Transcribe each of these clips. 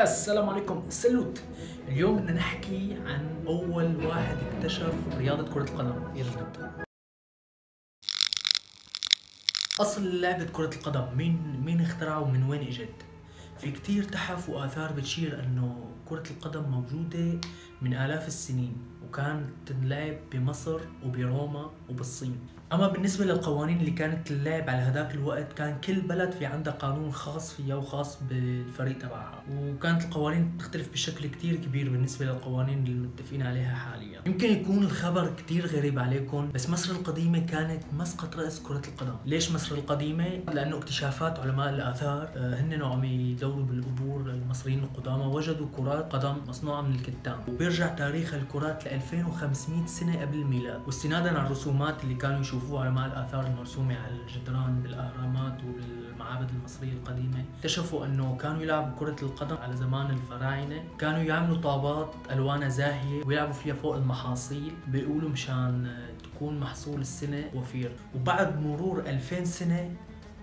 السلام عليكم. سلوت. اليوم بدنا نحكي عن أول واحد اكتشف رياضة كرة القدم. يلا نبدأ. أصل لعبة كرة القدم مين مين اخترعها ومن وين إجت؟ في كتير تحف وآثار بتشير إنه كرة القدم موجودة من آلاف السنين. وكانت تنلعب بمصر وبروما وبالصين. أما بالنسبة للقوانين اللي كانت اللعب على هذاك الوقت كان كل بلد في عندها قانون خاص فيها وخاص بالفريق تبعها. وكانت القوانين تختلف بشكل كتير كبير بالنسبة للقوانين اللي متفقين عليها حاليا. يمكن يكون الخبر كتير غريب عليكم بس مصر القديمة كانت مسقط رأس كرة القدم. ليش مصر القديمة؟ لأنه اكتشافات علماء الآثار آه، هن عم يدوروا بالقبور المصريين القدامى وجدوا كرات قدم مصنوعة من الكتان. وبيرجع تاريخ الكرات ل 2500 سنة قبل الميلاد. واستنادا على الرسومات اللي كانوا يشوفوا علماء الآثار المرسومة على الجدران بالأهرامات وبالمعابد المصرية القديمة اكتشفوا أنه كانوا يلعبوا كرة القدم على زمان الفراعنة. كانوا يعملوا طابات ألوانها زاهية ويلعبوا فيها فوق المحاصيل بيقولوا مشان تكون محصول السنة وفير. وبعد مرور 2000 سنة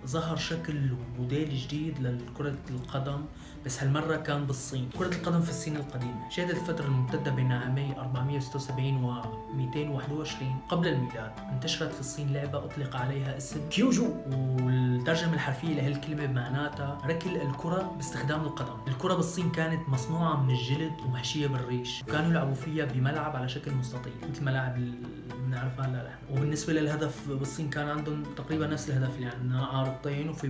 ظهر شكل وموديل جديد لكرة القدم. بس هالمرة كان بالصين. كرة القدم في الصين القديمة. شهدت الفترة الممتدة بين عامي 476 و 221 قبل الميلاد. انتشرت في الصين لعبة أطلق عليها اسم كيوجو والترجمة الحرفية لهالكلمة بمعناتها ركل الكرة باستخدام القدم. الكرة بالصين كانت مصنوعة من الجلد ومحشية بالريش. وكانوا يلعبوا فيها بملعب على شكل مستطيل مثل ملاعب بنعرفها هلا نحن وبالنسبة للهدف بالصين كان عندهم تقريبا نفس الهدف عندنا عارضتين وفي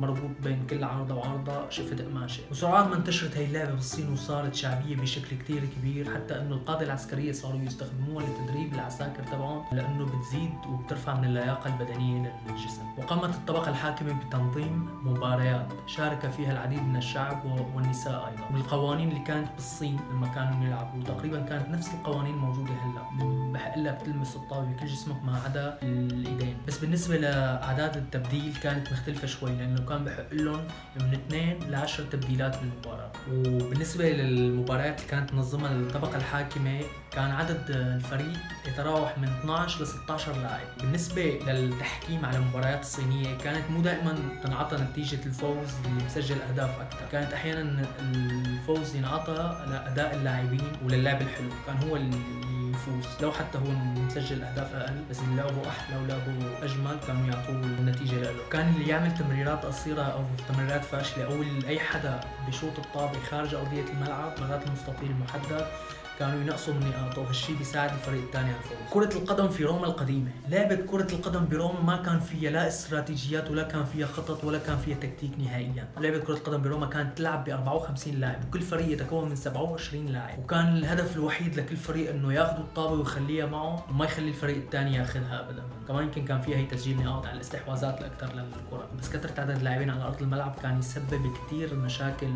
مربوط بين كل عارضة وعارضة شفة قماشة. وسرعان ما انتشرت هي اللعبة بالصين وصارت شعبية بشكل كتير كبير حتى إنه القادة العسكرية صاروا يستخدموها لتدريب العساكر تبعهم لإنه بتزيد وبترفع من اللياقة البدنية للجسم. وقامت الطبقة الحاكمة بتنظيم مباريات شارك فيها العديد من الشعب والنساء أيضا. والقوانين اللي كانت بالصين لما كانوا يلعبوا تقريبا كانت نفس القوانين موجودة هلأ. بحق لك تلمس الطاولة بكل جسمك ما عدا الإيدين. بس بالنسبة لأعداد التبديل كانت مختلفة شوي لأنه كان بحق لهم من اثنين ل 10 تبديلات بالمباراة. وبالنسبة للمباريات اللي كانت تنظمها الطبقة الحاكمة كان عدد الفريق يتراوح من 12 ل 16 لاعب. بالنسبة للتحكيم على المباريات الصينية كانت مو دائما تنعطى نتيجة الفوز اللي مسجل أهداف أكثر كانت أحيانا الفوز ينعطى لأداء اللاعبين وللعب الحلو. كان هو اللي يفوز لو حتى هو مسجل أهداف أقل بس اللي لعبوا أحلى ولعبوا أجمل كانوا يعطوه النتيجة له كان اللي يعمل تمريرات قصيرة أو تمريرات فاشلة أو أي حدا بشوط الطابه خارج أرضية الملعب مرات المستطيل المحدد كانوا ينقصوا من نقاطه وهالشيء بيساعد الفريق الثاني على الفوز. كرة القدم في روما القديمة، لعبة كرة القدم بروما ما كان فيها لا استراتيجيات ولا كان فيها خطط ولا كان فيها تكتيك نهائيا، لعبة كرة القدم بروما كانت تلعب ب 54 لاعب وكل فريق يتكون من 27 لاعب، وكان الهدف الوحيد لكل فريق إنه ياخذوا الطابة ويخليها معه وما يخلي الفريق الثاني ياخذها ابدا، كمان يمكن كان فيها هي تسجيل نقاط على الاستحواذات الاكثر للكرة، بس كثرة عدد اللاعبين على أرض الملعب كان يسبب كثير مشاكل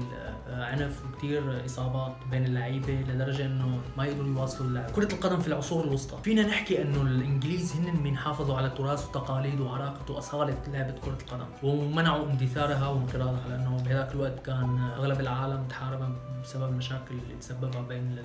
آه، عنف وكثير إصابات بين اللعيبة لدرجة إنه ما يقدروا يواصلوا اللعب. كرة القدم في العصور الوسطى. فينا نحكي إنه الإنجليز هن من حافظوا على تراث وتقاليد وعراقة وأصالة لعبة كرة القدم. ومنعوا اندثارها وانقراضها لأنه بهذاك الوقت كان أغلب العالم تحاربها بسبب المشاكل اللي تسببها بين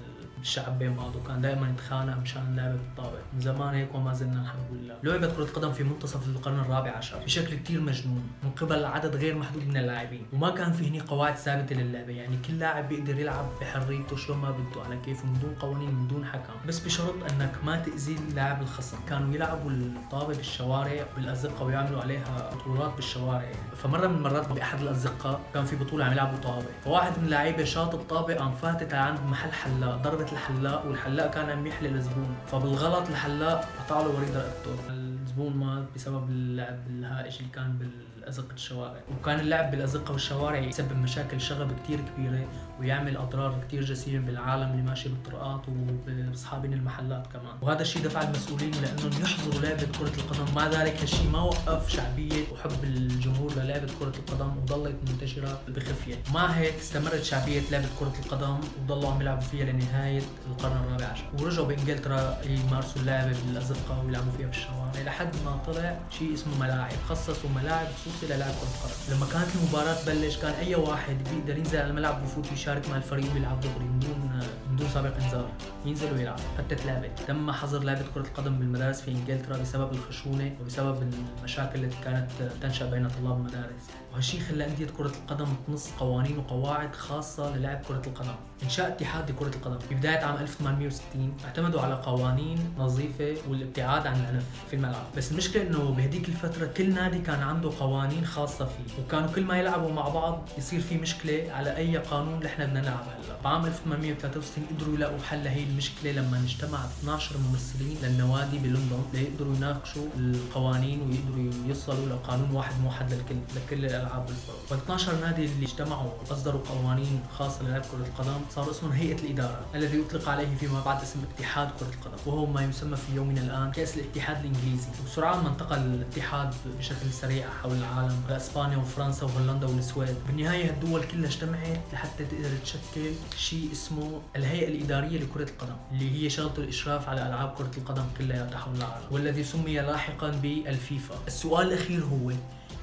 الشعب بين بعضه كان دائما يتخانق مشان لعبة الطابة من زمان هيك وما زلنا الحمد لله لعبة كرة قدم في منتصف القرن الرابع عشر بشكل كتير مجنون من قبل عدد غير محدود من اللاعبين. وما كان في هني قواعد ثابتة للعبة يعني كل لاعب بيقدر يلعب بحريته شلون ما بده على كيفه من دون قوانين من دون حكم. بس بشرط إنك ما تأذي اللاعب الخصم. كانوا يلعبوا الطابة بالشوارع بالأزقة ويعملوا عليها بطولات بالشوارع. فمرة من المرات بأحد الأزقة كان في بطولة عم يلعبوا طابة فواحد من اللعيبة شاط الطابة قام فاتت عند محل حلاق ضربت الحلاق والحلاق كان عم يحلل الزبون فبالغلط الحلاق قطع له وريد رقبته. الزبون مات بسبب اللعب الهائج اللي كان بال ازقه الشوارع. وكان اللعب بالأزقة والشوارع يسبب مشاكل شغب كثير كبيرة ويعمل أضرار كثير جسيمة بالعالم اللي ماشي بالطرقات وبأصحابين المحلات كمان. وهذا الشيء دفع المسؤولين لأنهم يحظروا لعبة كرة القدم. مع ذلك هالشيء ما وقف شعبية وحب الجمهور للعبة كرة القدم وظلت منتشرة بخفية. مع هيك استمرت شعبية لعبة كرة القدم وضلوا عم يلعبوا فيها لنهاية القرن الرابع عشر. ورجعوا بإنجلترا يمارسوا اللعبة بالأزقة ويلعبوا فيها بالشوارع. لحد ما طلع شيء اسمه ملاعب. خصصوا ملاعب خصوصي للعب كرة القدم. لما كانت المباراة تبلش كان أي واحد بيقدر ينزل على الملعب ويفوت يشارك مع الفريق ويلعب دغري من دون من دون سابق انذار. ينزل ويلعب. حتى تلعبه تم حظر لعبة كرة القدم بالمدارس في إنجلترا بسبب الخشونة وبسبب المشاكل التي كانت تنشأ بين طلاب المدارس. وهالشيء خلى أندية كرة القدم تنص قوانين وقواعد خاصة للعب كرة القدم. إنشاء اتحاد لكرة القدم. في بداية عام 1860 اعتمدوا على قوانين نظيفة والابتعاد عن العنف في الملعب. بس المشكلة إنه بهديك الفترة كل نادي كان عنده قوانين خاصة فيه وكانوا كل ما يلعبوا مع بعض يصير في مشكلة على أي قانون إحنا بدنا نلعب هلا. بعام 1863 قدروا يلاقوا حل لهي المشكلة لما اجتمع 12 ممثلين للنوادي بلندن. ليقدروا يناقشوا القوانين ويقدروا يوصلوا لقانون واحد موحد للكل لكل الالعاب بالفرق وال 12 نادي اللي اجتمعوا وأصدروا قوانين خاصة للعب كرة القدم صار اسمهم هيئة الإدارة الذي اطلق عليه فيما بعد اسم اتحاد كرة القدم وهو ما يسمى في يومنا الآن كأس الاتحاد الإنجليزي. وسرعان ما انتقل الاتحاد بشكل سريع حول العالم لاسبانيا وفرنسا وهولندا والسويد. بالنهاية الدول كلها اجتمعت لحتى تقدر تشكل شيء اسمه الهيئة الإدارية لكرة القدم اللي هي شغلته الإشراف على ألعاب كرة القدم كلها حول العالم والذي سمي لاحقا بالفيفا السؤال الأخير هو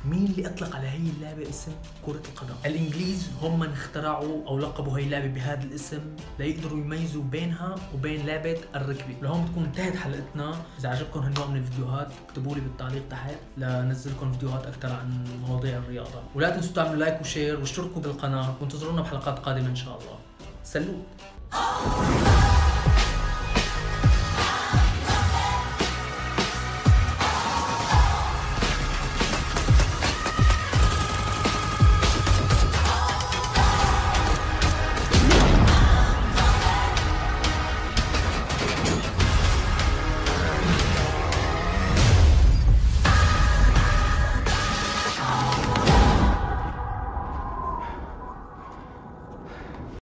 مين اللي أطلق على هي اللعبة اسم كرة القدم؟ الإنجليز هم من اخترعوا أو لقبوا هي اللعبة بهذا الاسم ليقدروا يميزوا بينها وبين لعبة الركبة. لهون بتكون انتهت حلقتنا. إذا عجبكم هالنوع من الفيديوهات اكتبوا لي بالتعليق تحت لنزلكم فيديوهات أكثر عن مواضيع الرياضة. ولا تنسوا تعملوا like و share واشتركوا بالقناة وانتظرونا بحلقات قادمة إن شاء الله. سلوت